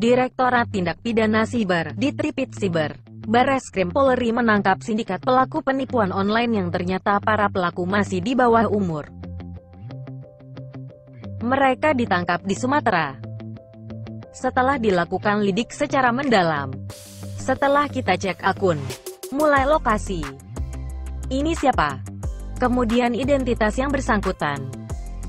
Direktorat Tindak Pidana Siber, di Tripit Siber. Bareskrim Polri menangkap sindikat pelaku penipuan online yang ternyata para pelaku masih di bawah umur. Mereka ditangkap di Sumatera. Setelah dilakukan lidik secara mendalam. Setelah kita cek akun, mulai lokasi. Ini siapa? Kemudian identitas yang bersangkutan.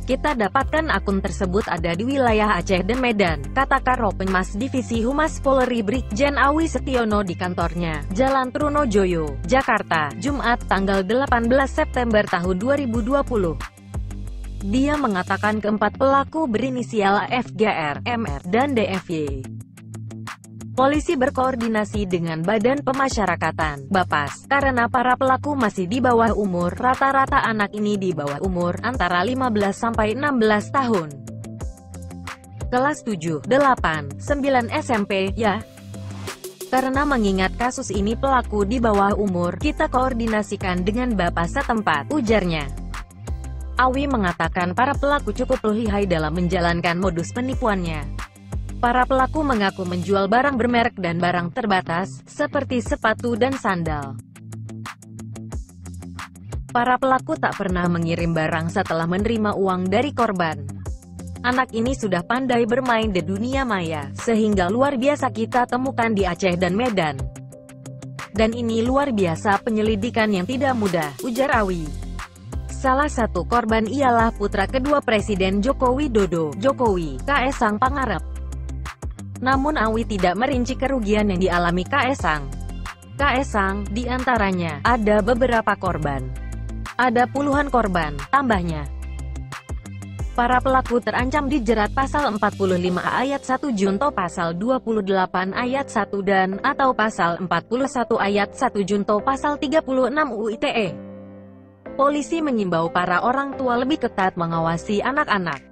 Kita dapatkan akun tersebut ada di wilayah Aceh dan Medan, kata Karopenmas Divisi Humas Polri Brigjen Awi Setiono di kantornya, Jalan Trunojoyo, Jakarta, Jumat, tanggal 18 September tahun 2020. Dia mengatakan keempat pelaku berinisial FGR, MR, dan DFY. Polisi berkoordinasi dengan Badan Pemasyarakatan, Bapas, karena para pelaku masih di bawah umur, rata-rata anak ini di bawah umur, antara 15 sampai 16 tahun. Kelas 7, 8, 9 SMP, ya. Karena mengingat kasus ini pelaku di bawah umur, kita koordinasikan dengan Bapak setempat, ujarnya. Awi mengatakan para pelaku cukup lihai dalam menjalankan modus penipuannya. Para pelaku mengaku menjual barang bermerek dan barang terbatas, seperti sepatu dan sandal. Para pelaku tak pernah mengirim barang setelah menerima uang dari korban. Anak ini sudah pandai bermain di dunia maya, sehingga luar biasa kita temukan di Aceh dan Medan. Dan ini luar biasa penyelidikan yang tidak mudah, ujar Awi. Salah satu korban ialah putra kedua Presiden Joko Widodo, Jokowi, Kaesang Pangarep. Namun Awi tidak merinci kerugian yang dialami Kaesang. Kaesang, di antaranya, ada beberapa korban. Ada puluhan korban, tambahnya. Para pelaku terancam dijerat pasal 45 ayat 1 Junto pasal 28 ayat 1 dan atau pasal 41 ayat 1 Junto pasal 36 UU ITE. Polisi mengimbau para orang tua lebih ketat mengawasi anak-anak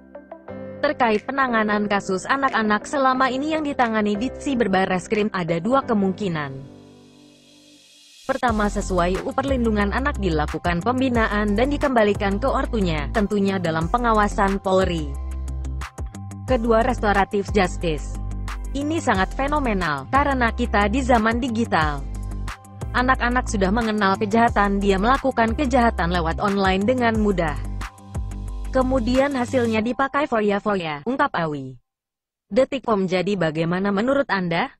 terkait penanganan kasus anak-anak selama ini yang ditangani di Siberbareskrim ada dua kemungkinan. Pertama sesuai Perlindungan Anak dilakukan pembinaan dan dikembalikan ke ortunya, tentunya dalam pengawasan Polri. Kedua restoratif justice. Ini sangat fenomenal, karena kita di zaman digital. Anak-anak sudah mengenal kejahatan dia melakukan kejahatan lewat online dengan mudah. Kemudian hasilnya dipakai foya-foya, ungkap Awi. Detikcom jadi bagaimana menurut Anda?